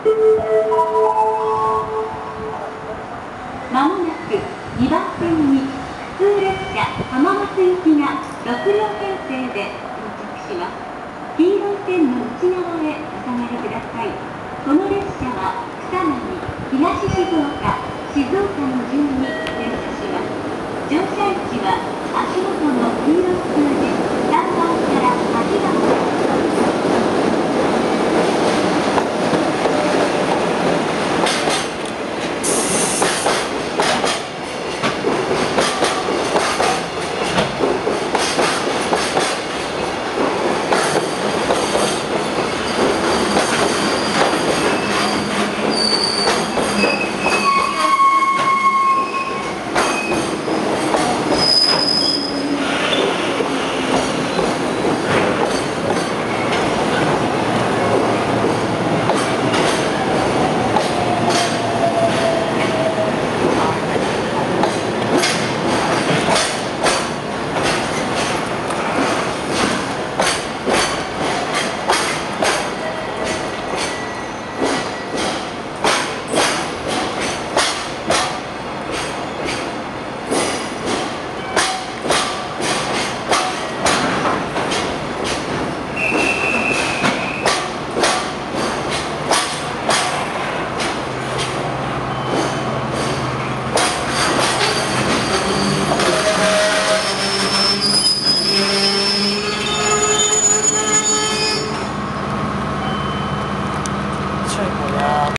まもなく2番線に普通列車浜松行きが6両編成で到着します。黄色い線の内側へお下がりください。この列車は草薙東静岡静岡の